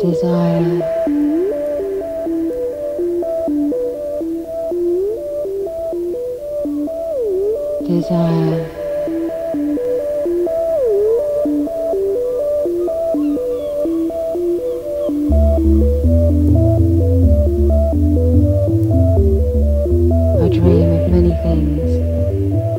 desire. Desire. many things.